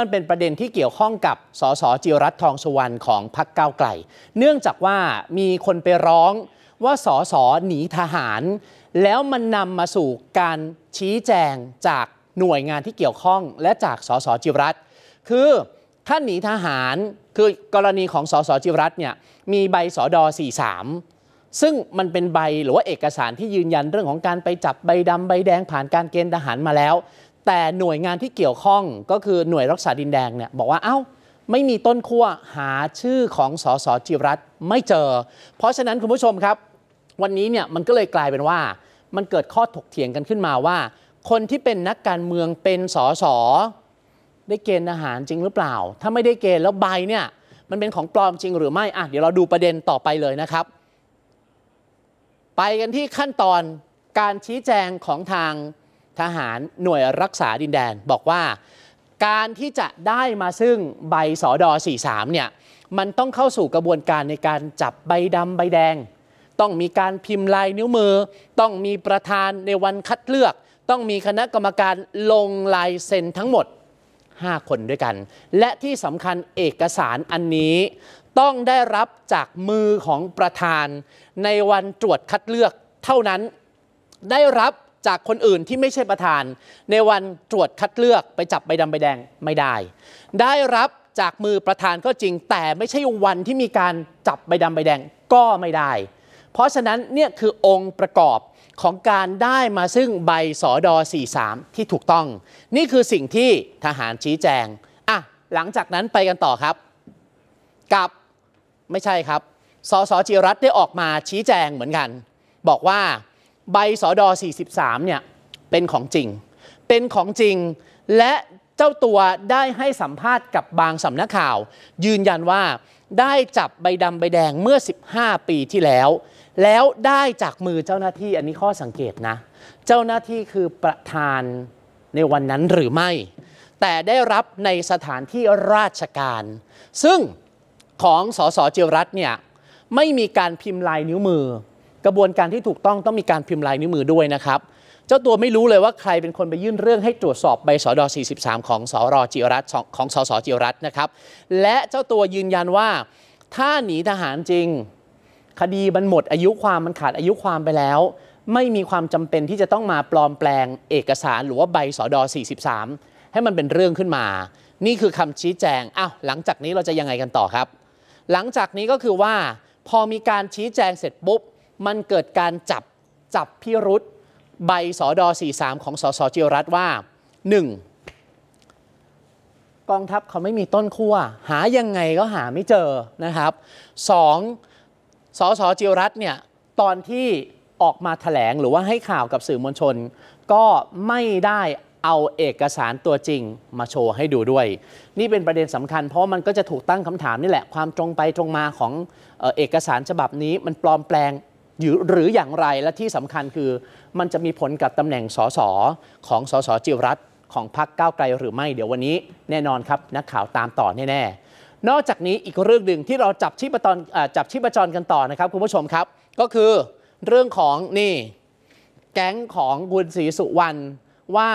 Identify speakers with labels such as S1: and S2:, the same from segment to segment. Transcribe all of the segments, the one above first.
S1: มันเป็นประเด็นที่เกี่ยวข้องกับสสจิรัตทองสุวรรณของพรรคก้าวไกล เนื่องจากว่ามีคนไปร้องว่าสสหนีทหาร แล้วมันนำมาสู่การชี้แจงจากหน่วยงานที่เกี่ยวข้อง และจากสสจิรัตคือท่านหนีทหารคือกรณีของสสจิรัตเนี่ยมีใบสอดอ43 ซึ่งมันเป็นใบหรือว่าเอกสารที่ยืนยันเรื่องของการไปจับใบดำใบแดงผ่านการเกณฑ์ทหารมาแล้ว แต่หน่วยงานที่เกี่ยวข้องก็คือหน่วยรักษาดินแดงเนี่ยบอกว่าเอ้าไม่มีต้นขั้วหาชื่อของสสจิรัตไม่เจอ เพราะฉะนั้นคุณผู้ชมครับ วันนี้เนี่ยมันก็เลยกลายเป็นว่า มันเกิดข้อถกเถียงกันขึ้นมาว่า คนที่เป็นนักการเมืองเป็นสสได้เกณฑ์ทหารจริงหรือเปล่า ถ้าไม่ได้เกณฑ์แล้วใบเนี่ยมันเป็นของปลอมจริงหรือไม่อะเดี๋ยวเราดูประเด็นต่อไปเลยนะครับ ไปกันที่ขั้นตอนการชี้แจงของทาง ทหารหน่วยรักษาดินแดนบอกว่า การที่จะได้มาซึ่งใบสอดอ43เนี่ยมันต้องเข้าสู่กระบวนการในการจับใบดำใบแดง ต้องมีการพิมพ์ลายนิ้วมือ ต้องมีประธานในวันคัดเลือก ต้องมีคณะกรรมการลงลายเซ็นทั้งหมด 5 คนด้วยกัน และที่สำคัญเอกสารอันนี้ต้องได้รับจากมือของประธานในวันตรวจคัดเลือกเท่านั้น ได้รับ จากคนอื่นที่ไม่ใช่ประธาน ในวันตรวจคัดเลือกไปจับใบดำใบแดงไม่ได้ ได้รับจากมือประธานก็จริง แต่ไม่ใช่วันที่มีการจับใบดำใบแดงก็ไม่ได้ เพราะฉะนั้นเนี่ยคือองค์ประกอบของการได้มาซึ่งใบสอดอ43 ที่ถูกต้อง นี่คือสิ่งที่ทหารชี้แจงอะหลังจากนั้นไปกันต่อครับ กับไม่ใช่ครับสสจิรัตได้ออกมาชี้แจงเหมือนกัน บอกว่า ใบสอดอ43เนี่ยเป็นของจริง เป็นของจริง และเจ้าตัวได้ให้สัมภาษณ์กับบางสำนักข่าว ยืนยันว่าได้จับใบดำใบแดงเมื่อ 15 ปีที่แล้ว แล้วได้จากมือเจ้าหน้าที่อันนี้ข้อสังเกตนะ เจ้าหน้าที่คือประธานในวันนั้นหรือไม่ แต่ได้รับในสถานที่ราชการ ซึ่งของสสเจิรัตเนี่ยไม่มีการพิมพ์ลายนิ้วมือ กระบวนการที่ถูกต้องต้องมีการพิมพ์ลายนิ้วมือด้วยนะครับ เจ้าตัวไม่รู้เลยว่าใครเป็นคนไปยื่นเรื่องให้ตรวจสอบใบสอดอ43 ของสรจิรัตของสสจิรัตนะครับ และเจ้าตัวยืนยันว่า ถ้าหนีทหารจริง คดีมันหมดอายุความมันขาดอายุความไปแล้ว ไม่มีความจำเป็นที่จะต้องมาปลอมแปลงเอกสารหรือว่าใบสอดอ43 ให้มันเป็นเรื่องขึ้นมา นี่คือคำชี้แจงอ้าวหลังจากนี้เราจะยังไงกันต่อครับ หลังจากนี้ก็คือว่าพอมีการชี้แจงเสร็จปุ๊บ มันเกิดการจับจับพิรุษใบสอดอ43 ของสสจิรัตว่า 1. กองทัพเขาไม่มีต้นขั้วหายังไงก็หาไม่เจอนะครับ 2. สสจิรัตเนี่ยตอนที่ออกมาถแถลงหรือว่าให้ข่าวกับสื่อมวลชน ก็ไม่ได้เอาเอกสารตัวจริงมาโชว์ให้ดูด้วย นี่เป็นประเด็นสำคัญ เพราะมันก็จะถูกตั้งคำถามนี่แหละความตรงไปตรงมาของเอกสารฉบับนี้มันปลอมแปลง หรืออย่างไรและที่สำคัญคือ มันจะมีผลกับตำแหน่งสสของสสจิรัตของพรรคก้าวไกลหรือไม่เดี๋ยววันนี้แน่นอนครับ นักข่าวตามต่อแน่ๆนอกจากนี้อีกเรื่องหนึ่งที่เราจับชีพจรจับชีพจรกันต่อนะครับคุณผู้ชมครับ ก็คือเรื่องของนี่แก๊งของคุณศรีสุวรรณว่า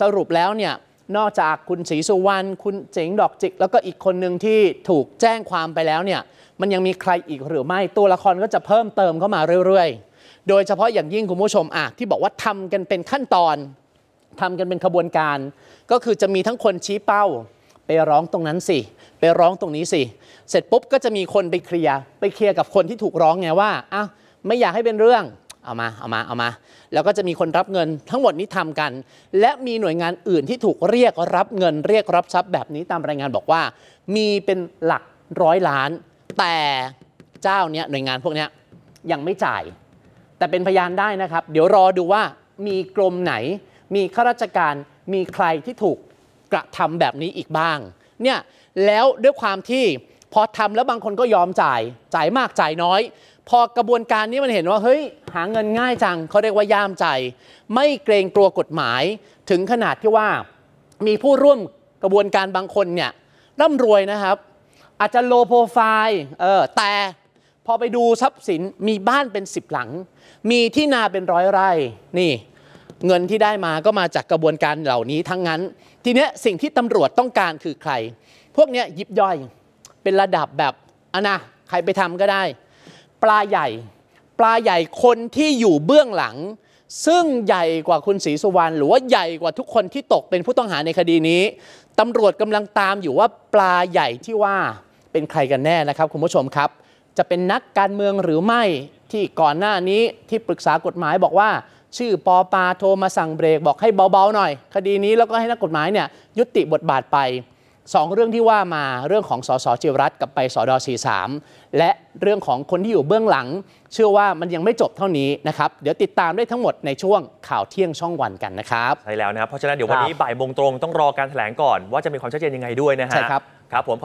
S1: สรุปแล้วเนี่ยนอกจากคุณศรีสุวรรณคุณเจ๋งดอกจิก แล้วก็อีกคนหนึ่งที่ถูกแจ้งความไปแล้วเนี่ย มันยังมีใครอีกหรือไม่ตัวละครก็จะเพิ่มเติมเข้ามาเรื่อยๆ โดยเฉพาะอย่างยิ่งคุณผู้ชมอะที่บอกว่าทำกันเป็นขั้นตอนทำกันเป็นขบวนการ ก็คือจะมีทั้งคนชี้เป้า ไปร้องตรงนั้นสิ ไปร้องตรงนี้สิ เสร็จปุ๊บก็จะมีคนไปเคลียร์ไปเคลียร์กับคนที่ถูกร้องไงว่าอ้าวไม่อยากให้เป็นเรื่องเอามาเอามาเอามา แล้วก็จะมีคนรับเงินทั้งหมดนี้ทำกัน และมีหน่วยงานอื่นที่ถูกเรียกรับเงินเรียกรับทรัพย์แบบนี้ตามรายงานบอกว่า มีเป็นหลักร้อยล้าน แต่เจ้าเนี้ยหน่วยงานพวกเนี้ยยังไม่จ่าย แต่เป็นพยานได้นะครับ เดี๋ยวรอดูว่ามีกรมไหน มีข้าราชการมีใครที่ถูกกระทำแบบนี้อีกบ้างเนี่ยแล้วด้วยความที่พอทำแล้วบางคนก็ยอมจ่าย จ่ายมากจ่ายน้อย พอกระบวนการนี้มันเห็นว่าเฮ้ยหาเงินง่ายจังเขาเรียกว่าย่ามใจ ไม่เกรงกลัวกฎหมาย ถึงขนาดที่ว่ามีผู้ร่วมกระบวนการบางคนเนี่ยร่ำรวยนะครับ อาจจะโลโปรไฟล์เออแต่พอไปดูทรัพย์สินมีบ้านเป็นสิบหลัง มีที่นาเป็นร้อยไร่นี่ เงินที่ได้มาก็มาจากกระบวนการเหล่านี้ทั้งนั้น ทีเนี้ยสิ่งที่ตำรวจต้องการคือใคร พวกเนี้ยยิบย่อยเป็นระดับแบบอะนะใครไปทำก็ได้ ปลาใหญ่ ปลาใหญ่คนที่อยู่เบื้องหลัง ซึ่งใหญ่กว่าคุณศรีสุวรรณหรือว่าใหญ่กว่าทุกคนที่ตกเป็นผู้ต้องหาในคดีนี้ตำรวจกำลังตามอยู่ว่าปลาใหญ่ที่ว่า เป็นใครกันแน่นะครับคุณผู้ชมครับ จะเป็นนักการเมืองหรือไม่ที่ก่อนหน้านี้ที่ปรึกษากฎหมายบอกว่า ชื่อปอปาโทรมาสั่งเบรกบอกให้เบาๆหน่อย คดีนี้แล้วก็ให้นักกฎหมายเนี่ยยุติบทบาทไปสองเรื่องที่ว่ามาเรื่องของสสจิรัตน์กับไปสอดอ43 และเรื่องของคนที่อยู่เบื้องหลัง เชื่อว่ามันยังไม่จบเท่านี้นะครับเดี๋ยวติดตามได้ทั้งหมดในช่วงข่าวเที่ยงช่องวันกันนะครับ
S2: ใช่แล้วนะครับเพราะฉะนั้นเดี๋ยววันนี้
S1: ครับ
S2: บ่ายโมงตรงต้องรอการแถลงก่อนว่าจะมีความชัดเจนยังไงด้วยนะฮะ
S1: ใช่ครับ
S2: ครับผม